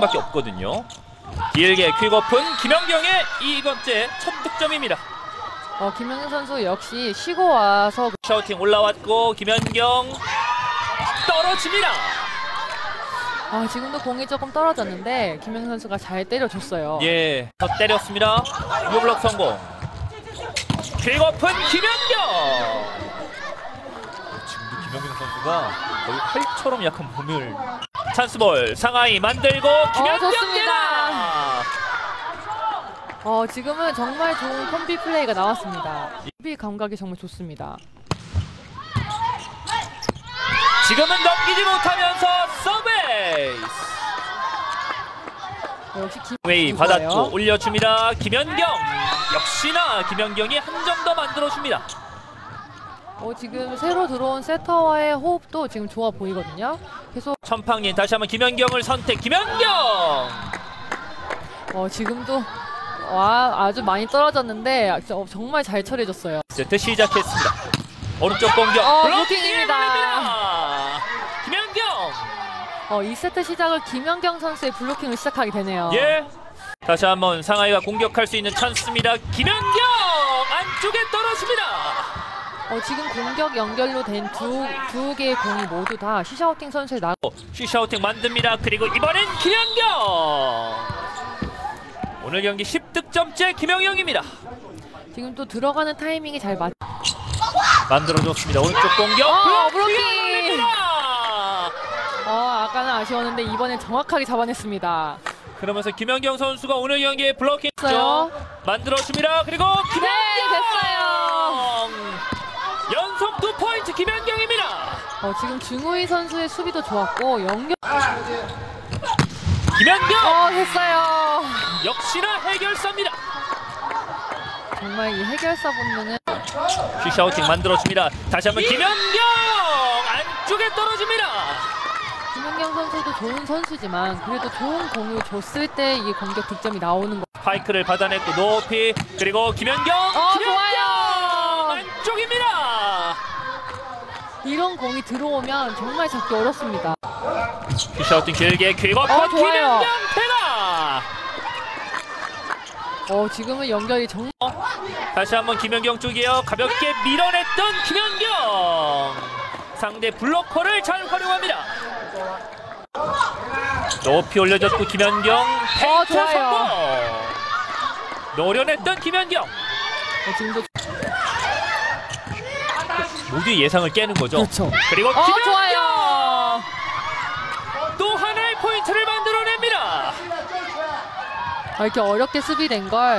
밖에 없거든요. 길게 퀵오픈 김연경의 이번째 첫 득점입니다. 어, 김영현 선수 역시 쉬고 와서 샤우팅 올라왔고 김연경 떨어집니다. 아, 지금도 공이 조금 떨어졌는데 김영현 선수가 잘 때려줬어요. 예, 더 때렸습니다. 요블럭 성공. 퀵오픈 김연경. 지금도 김연경 선수가 거의 활처럼 약간 몸을 찬스볼 상하이 만들고 좋습니다. 대라. 어, 지금은 정말 좋은 콤비 플레이가 나왔습니다. 콤비 감각이 정말 좋습니다. 지금은 넘기지 못하면서 서브 에이스. 어, 역시 김 웨이 좋아요. 받았고 올려줍니다. 김연경 역시나 김연경이 한 점 더 만들어줍니다. 어, 지금 새로 들어온 세터와의 호흡도 지금 좋아 보이거든요. 계속 천팡님 다시 한번 김연경을 선택. 김연경 어, 지금도 와 아주 많이 떨어졌는데 저- 정말 잘 처리해줬어요. 세트 시작했습니다. 오른쪽 공격 어, 블로킹 블로킹입니다. 김연경 어, 2세트 시작을 김연경 선수의 블로킹을 시작하게 되네요. 예 다시 한번 상하이가 공격할 수 있는 찬스입니다. 김연경. 어, 지금 공격 연결로 된 두 두 개의 공이 모두 다 시샤우팅 선수의 나. 쉬샤우팅 만듭니다. 그리고 이번엔 김연경 오늘 경기 10득점째 김연경입니다. 지금 또 들어가는 타이밍이 잘 맞. 만들어줬습니다. 오른쪽 공격 어! 올립니다. 어, 아까는 아쉬웠는데 이번엔 정확하게 잡아냈습니다. 그러면서 김연경 선수가 오늘 경기에 블로킹. 만들어줍니다. 그리고 김연경 네, 됐어요. 연속 두 포인트 김연경입니다. 어, 지금 중우희 선수의 수비도 좋았고 연결. 김연경 어, 됐어요. 역시나 해결사입니다. 정말 이 해결사 본능은 슈샤우팅 만들어줍니다. 다시 한번 김연경 안쪽에 떨어집니다. 김연경 선수도 좋은 선수지만 그래도 좋은 공을 줬을 때 이 공격 득점이 나오는 거. 파이크를 받아냈고 높이 그리고 김연경 어, 김연경 좋아요. 안쪽입니다. 이런 공이 들어오면 정말 잡기 어렵습니다. 슈샤우팅 길게 퀵업 어, 패다. 어, 지금은 연결이 정말 다시 한번 김연경 쪽이에요. 가볍게 밀어냈던 김연경. 상대 블로커를 잘 활용합니다. 높이 올려줬고 김연경 어, 펜트 좋아요. 성공. 노려냈던 김연경. 어, 지금도 모두의 예상을 깨는 거죠. 그렇죠. 그리고 어, 좋아요. 또 하나의 포인트를 만들어냅니다. 아, 이렇게 어렵게 수비된 걸